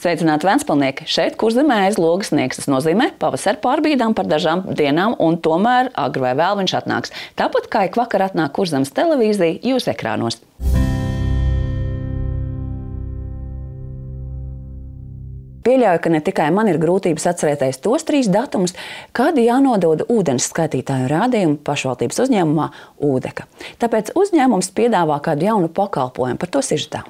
Sveicināti Vēnspilnieki! Šeit kurzemē aiz logas sniegs. Tas nozīmē pavasara pārbīdām par dažām dienām, un tomēr agri vai vēl viņš atnāks. Tāpat kā ik vakar atnāk kurzemes televīzija jūsu ekrānos. Pieļauju, ka ne tikai man ir grūtības atcerēties tos trīs datumus, kad jānodod ūdens skaitītāju rādījumu pašvaldības uzņēmumā Ūdeka. Tāpēc uzņēmums piedāvā kādu jaunu pakalpojumu par to sižetā.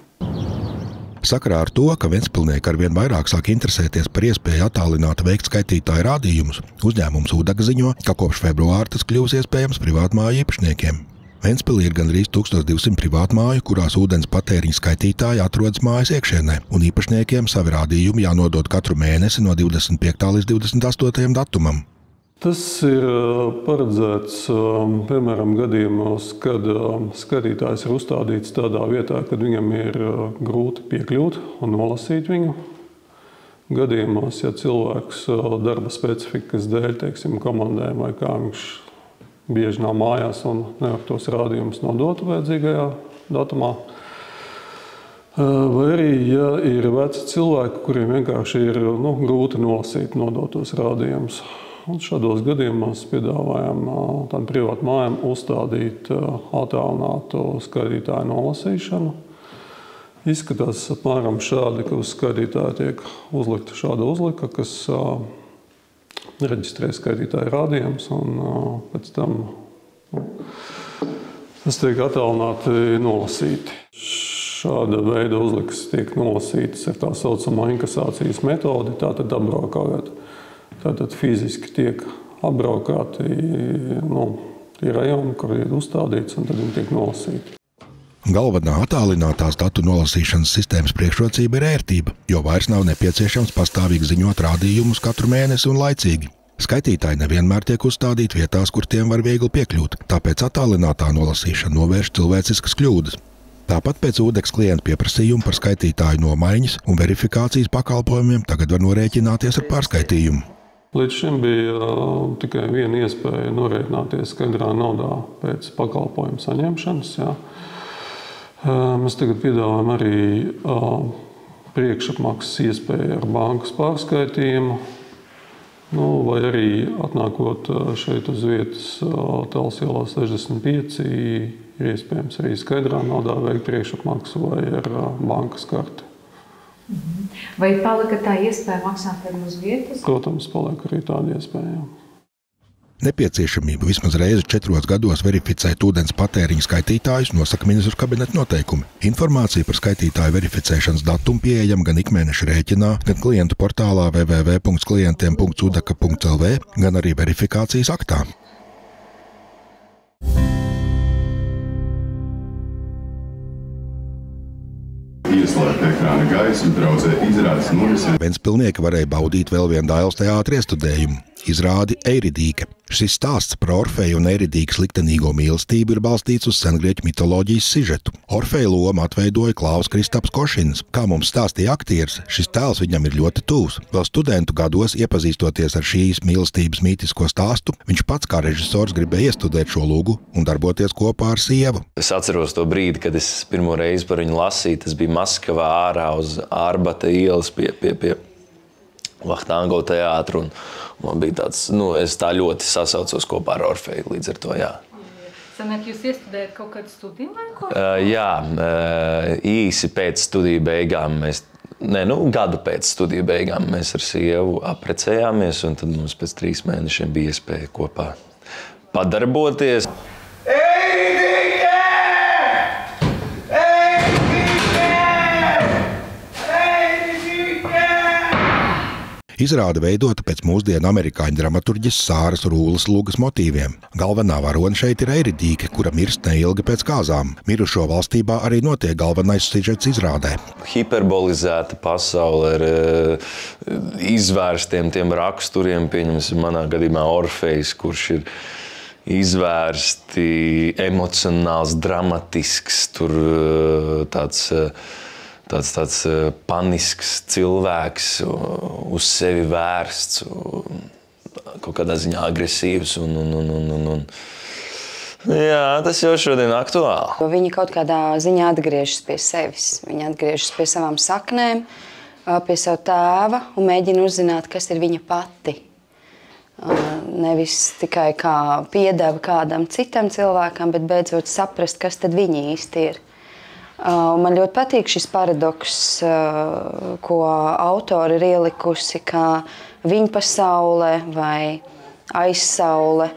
Sakarā ar to, ka Ventspilnieki arvien vairāk sāk interesēties par iespēju attālināt veikt skaitītāju rādījumus, uzņēmums Ūdaga ziņo, ka kopš februāra tas kļūs iespējams privātmāju īpašniekiem. Ventspilī ir gandrīz 1200 privātmāju, kurās ūdens patēriņa skaitītāji atrodas mājas iekšienē, un īpašniekiem savi rādījumi jānodod katru mēnesi no 25. līdz 28. datumam. Tas ir paredzēts piemēram gadījumos, kad skatītājs ir uzstādīts tādā vietā, kad viņam ir grūti piekļūt un nolasīt viņu. Gadījumos, ja cilvēks darba specifikas dēļ, teiksim, komandēm vai kā viņš bieži nav mājās un nevar tos rādījumus nodot vajadzīgajā datumā. Vai arī, ja ir veci cilvēki, kuriem vienkārši ir nu, grūti nolasīt nodotos rādījumus. Un šādos gadījumos piedāvājam tādām privātām mājām uzstādīt attālinātu skaitītāju nolasīšanu. Izskatās apmēram šādi, ka uz skaitītāja tiek uzlikta šāda uzlika, kas reģistrē skaitītāju rādījumus, un pēc tam nu, tas tiek attālināti nolasīti. Šāda veida uzlikas tiek nolasītas ar tā saucamo inkasācijas metodi, tātad apbraukājot. Tātad fiziski tiek apbraukāti nu, tie rajoni, kur ir uzstādīts, un tad viņi tiek nolasīti. Galvenā attālinātās datu nolasīšanas sistēmas priekšrocība ir ērtība, jo vairs nav nepieciešams pastāvīgi ziņot rādījumus katru mēnesi un laicīgi. Skaitītāji nevienmēr tiek uzstādīti vietās, kur tiem var viegli piekļūt, tāpēc attālinātā nolasīšana novērš cilvēciskas kļūdas. Tāpat pēc ūdens klienta pieprasījuma par skaitītāju nomaiņas un verifikācijas pakalpojumiem tagad var norēķināties ar pārskaitījumu. Līdz šim bija uh, tikai viena iespēja norēķināties skaidrā naudā pēc pakalpojumu saņemšanas. Jā. Mēs tagad piedāvājam arī priekšapmaksas iespēju ar bankas pārskaitījumu. Nu, vai arī atnākot šeit uz vietas, Tēlas ielā 65, ir iespējams arī skaidrā naudā veikt priekšapmaksu vai ar bankas karti. Vai palika tā iespēja maksāt uz vietas? Protams, paliek arī tāda iespēja. Nepieciešamību vismaz reizi četros gados verificēt ūdens patēriņa skaitītājus nosaka ministru kabineta noteikumi. Informācija par skaitītāju verificēšanas datumu pieejama gan ikmēneša rēķinā, gan klientu portālā www.klientiem.udaka.lv, gan arī verifikācijas aktā. Ieslēgt ekrāna gaisu, draudzē izrādes norisē. Ventspilnieki varēja baudīt vēl vienu Dāļas teātra iestudējumu izrādi Eiridīka. Šis stāsts par Orfeju un Eiridīkas liktenīgo mīlestību ir balstīts uz sengrieķu mitoloģijas sižetu. Orfeja lomu atveidoja Klaus Kristaps Košins. Kā mums stāstīja aktieris, šis tēls viņam ir ļoti tūs. Vēl studentu gados, iepazīstoties ar šīs mīlestības mītisko stāstu, viņš pats kā režisors gribēja iestudēt šo lūgu un darboties kopā ar sievu. Es atceros to brīdi, kad es pirmo reizi par viņu lasīju. Tas bija Maskavā ārā uz Ārbata ielas pie, pie, pie Vahtango teātru. Un, Man bija tāds, nu, es tā ļoti sasaucos kopā ar Orfeju līdz ar to. Jā. Sanāk, jūs iestudējat kaut kādu studiju laiku? Uh, jā, uh, īsi pēc studiju beigām mēs Ne, nu, gadu pēc studiju beigām mēs ar sievu apprecējāmies, un tad mums pēc trīs mēnešiem bija iespēja kopā padarboties. Izrāde veidota pēc mūsdienu amerikāņu dramaturģis Sāras Rūlas lūgas motīviem. Galvenā varone šeit ir Eiridīke, kura mirst neilgi pēc kāzām. Mirušo valstībā arī notiek galvenais sižets izrādē. Hiperbolizēta pasaule ar uh, izvērstiem tiem raksturiem, pieņemsim manā gadījumā Orfejs, kurš ir izvērsti emocionāls, dramatisks, tur uh, tāds uh, tāds, tāds eh, panisks cilvēks, uz sevi vērsts, kaut kādā ziņā agresīvs. Un, un, un, un, un, un. Jā, tas jau šodien ir aktuāli. Viņi kaut kādā ziņā atgriežas pie sevis. Viņi atgriežas pie savām saknēm, pie sava tēva un mēģina uzzināt, kas ir viņa pati. Nevis tikai kā piedeva kādam citam cilvēkam, bet beidzot saprast, kas tad viņi īsti ir. Man ļoti patīk šis paradoks, ko autori ir ielikusi, ka viņa pasaule vai aizsaule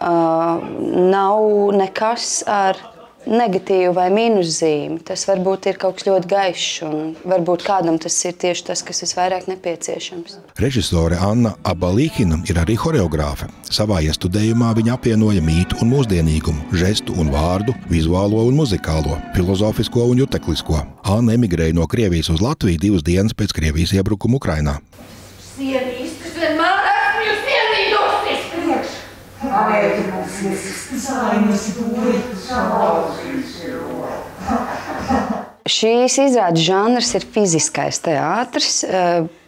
nav nekas ar negatīvu vai mīnuszīmi. Tas varbūt ir kaut kas ļoti gaišs, un varbūt kādam tas ir tieši tas, kas visvairāk nepieciešams. Režisore Anna Abalīkina ir arī horeogrāfe. Savā iestudējumā viņa apvienoja mītu un mūsdienīgumu, žestu un vārdu, vizuālo un muzikālo, filozofisko un juteklisko. Anna emigrēja no Krievijas uz Latviju divas dienas pēc Krievijas iebrukuma Ukrainā. Sievijas, Pamēģināsies, zainas dūri, Šīs izrādes žanrs ir fiziskais teātris.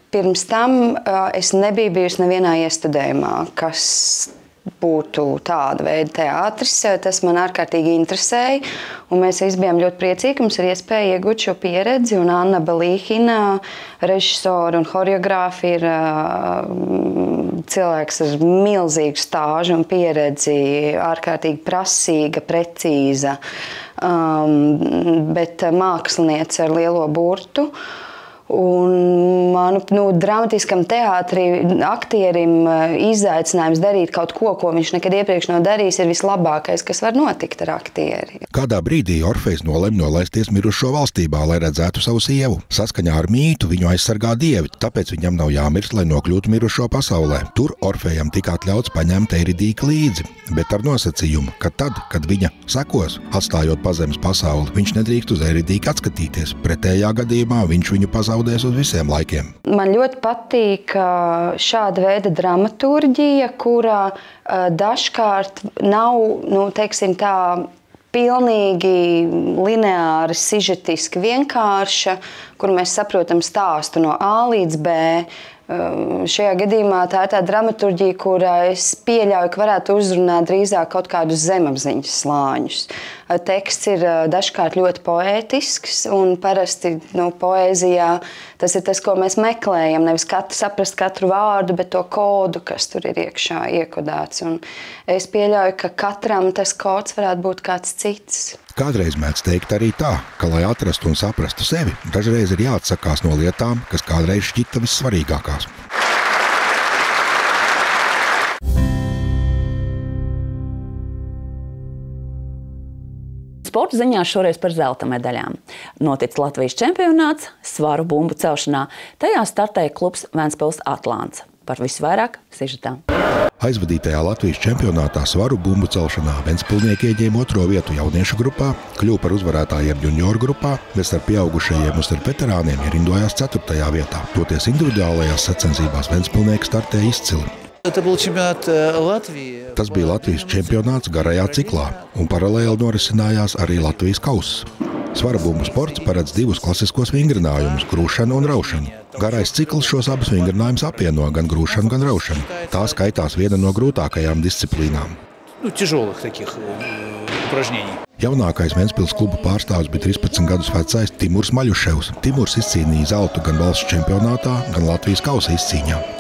Pirms tam es nebiju bijusi nevienā iestudējumā, kas būtu tāda veida teātris. Tas man ārkārtīgi interesēja. Mēs visi bijām ļoti priecīgi, ka mums ir iespēja iegūt šo pieredzi. Anna Balīhina, režisora un choreogrāfa, ir cilvēks ar milzīgu stāžu un pieredzi, ārkārtīgi prasīga, precīza, um, bet māksliniece ar lielo burtu. Uh, Un manu nu, dramatiskam teātrim, aktierim eh, izaicinājums darīt kaut ko, ko viņš nekad iepriekš nav darījis, ir vislabākais, kas var notikt ar aktieri. Kādā brīdī Orfejs nolēma nolaisties mirušo valstībā, lai redzētu savu sievu. Saskaņā ar mītu viņu aizsargā dievi, tāpēc viņam nav jāmirst, lai nokļūtu mirušo pasaulē. Tur Orfejam tika atļauts paņemt Eiridīku līdzi, bet ar nosacījumu, ka tad, kad viņa sekos, atstājot pazemes pasauli, viņš nedrīkst uz Eiridīku atskatīties. Pretējā gadījumā viņš viņu pazaudēs zaudēs uz visiem laikiem. Man ļoti patīk šāda veida dramaturģija, kurā dažkārt nav, nu, teiksim, tā pilnīgi lineāra, sižetiski vienkārša, kur mēs saprotam stāstu no A līdz B. Šajā gadījumā tā ir tā dramaturģija, kurā es pieļauju, ka varētu uzrunāt drīzāk kaut kādus zemapziņas slāņus. Teksts ir dažkārt ļoti poētisks, un parasti nu, poēzijā tas ir tas, ko mēs meklējam. Nevis katru, saprast katru vārdu, bet to kodu, kas tur ir iekšā iekodēts. Un es pieļauju, ka katram tas kods varētu būt kāds cits. Kādreiz mēdz teikt arī tā, ka, lai atrastu un saprastu sevi, dažreiz ir jāatsakās no lietām, kas kādreiz šķita vissvarīgākās. Sporta ziņā šoreiz par zelta medaļām. Notic Latvijas čempionāts svaru bumbu celšanā. Tajā startēja klubs Vēnspils Atlants. Par visvairāk sižetā. Aizvadītajā Latvijas čempionātā svaru bumbu celšanā Ventspilnieki ieņēma otro vietu jauniešu grupā, kļuva par uzvarētājiem junioru grupā, bet starp pieaugušajiem un starp veterāniem ierindojās ceturtajā vietā. Toties individuālajās sacensībās Ventspilnieki startēja izcili. Tas bija Latvijas čempionāts garajā ciklā, un paralēli norisinājās arī Latvijas kausa. Svarabumbu sports paredz divus klasiskos vingrinājumus - grūšanu un raušanu. Garais cikls šos abus vingrinājumus apvieno gan grūšanu, gan raušanu. Tā skaitās viena no grūtākajām disciplīnām. Nu, Jaunākais Vēncpils kluba pārstāvis bija 13 gadus vecais Timurs Maļuševs. Timurs izcīnīja zeltu gan valsts čempionātā, gan Latvijas kausa izcīņā.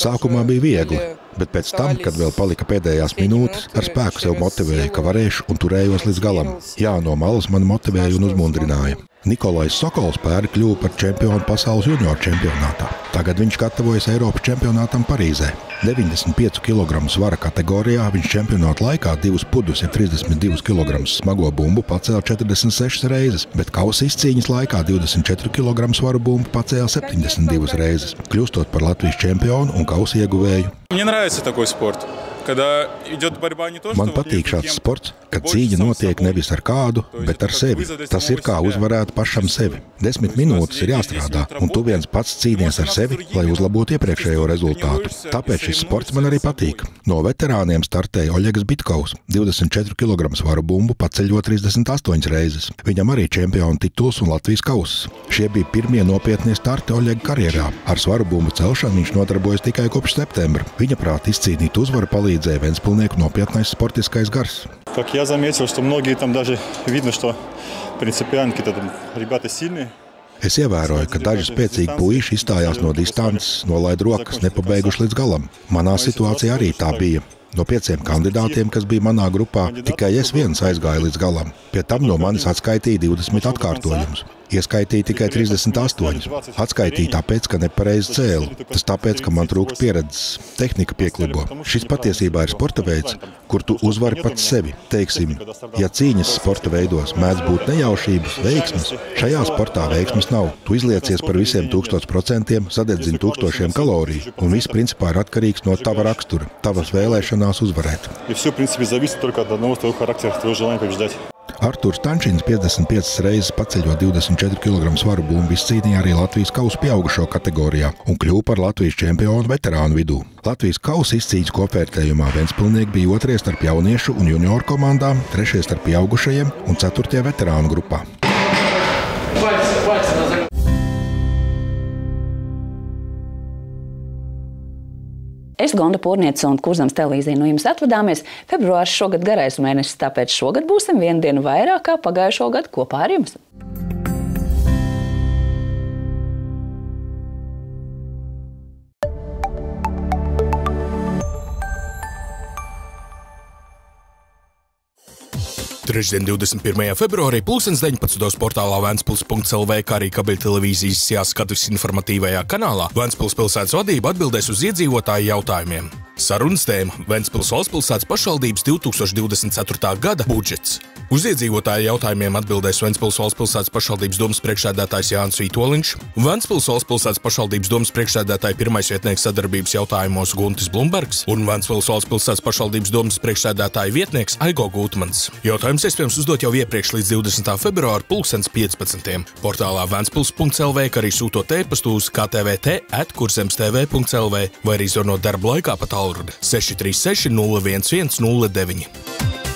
Sākumā bija viegli, bet pēc tam, kad vēl palika pēdējās minūtes, ar spēku sev motivēju, ka varēšu un turējos līdz galam. Jā, no malas man motivēja un uzmundrināja. Nikolais Sokols pērn kļuva par čempionu pasaules junioru čempionātā. Tagad viņš gatavojas Eiropas čempionātam Parīzē. 95 kg svara kategorijā viņš čempionāta laikā divus pudus, ja 32 kg smago bumbu pacēla 46 reizes, bet kausa izcīņas laikā 24 kg svaru bumbu pacēla 72 reizes, kļūstot par Latvijas čempionu un kausa ieguvēju. Мне нравится такой спорт. Man patīk šāds sports, kad cīņa notiek nevis ar kādu, bet ar sevi. Tas ir kā uzvarēt pašam sevi. Desmit minūtes ir jāstrādā, un tu viens pats cīnies ar sevi, lai uzlabotu iepriekšējo rezultātu. Tāpēc šis sports man arī patīk. No veterāniem startēja Oļegs Bitkaus, 24 kg svaru bumbu paceļot 38 reizes. Viņam arī čempionu tituls un Latvijas kausa. Šie bija pirmie nopietnie starti Oļega karjerā. Ar svaru bumbu celšanu viņš nodarbojas tikai kopš septembra. Viņa prāt izcīnīt uzvaru palīdz palīdzēja Ventspilnieku nopietnais sportiskais gars. Как я заметил, что многие там даже видно, что принципианки там ребята сильные. Es ievēroju, ka daži spēcīgi puiši izstājās no distances, nolaid rokas, nepabeiguši līdz galam. Manā situācijā arī tā bija. No pieciem kandidātiem, kas bija manā grupā, tikai es viens aizgāju līdz galam. Pie tam no manis atskaitīja 20 atkārtojumus. Ieskaitīja tikai 38. Atskaitīja tāpēc, ka nepareizi cēlu. Tas tāpēc, ka man trūkst pieredzes. Tehnika pieklibo. Šis patiesībā ir sporta veids, kur tu uzvari pats sevi. Teiksim, ja cīņas sporta veidos mēdz būt nejaušības, veiksmes, šajā sportā veiksmes nav. Tu izliecies par visiem tūkstoš procentiem, sadedzini tūkstošiem kaloriju, un viss principā ir atkarīgs no tava rakstura, tavas vēlēšanās uzvarēt. И все, в принципе, зависит только от одного твоего характера, твоего желания побеждать. Arthurs Tančins 55 reizes paceļot 24 kg svaru bumbu izcīnīja arī Latvijas kausa pieaugušo kategorijā un kļuva par Latvijas čempionu veterānu vidū. Latvijas kausa izcīņas kopvērtējumā Ventspilnieki bija otrie starp jauniešu un junioru komandām, trešie starp pieaugušajiem un ceturtie veterānu grupā. Es, Gonda Pūrnieca un Kurzams televīzija no jums atvadāmies. Februārs šogad garais mēnesis, tāpēc šogad būsim vienu dienu vairāk kā pagājušo gadu kopā ar jums. Trešdien, 21. februārī, 2019. portālā Vēnspils.CLV, kā arī kabeļtelevīzijas jāskatus informatīvajā kanālā, Vēnspils pilsētas vadība atbildēs uz iedzīvotāju jautājumiem. Sarunas tēma - Vēnspils valstspilsētas pašvaldības 2024. gada budžets. Uz iedzīvotāju jautājumiem atbildēs Vēnspils valstspilsētas pašvaldības domas priekšsēdētājs Jānis Vitoļņš, Vēnspils valstspilsētas pašvaldības domas priekšsēdētāja pirmais vietnieks sadarbības jautājumos Guntis Blumbergs un Vēnspils valstspilsētas pašvaldības domas priekšsēdētāja vietnieks Aigo Gutmans. Jautājums iespējams uzdot jau iepriekš līdz 20. februāra 2015. Portālā Vēnspils.CLV, kā arī sūtot e-pastu uz ktvt atkursemstv.lv vai arī zvanot darba laikā pa tālruni 636 011 09.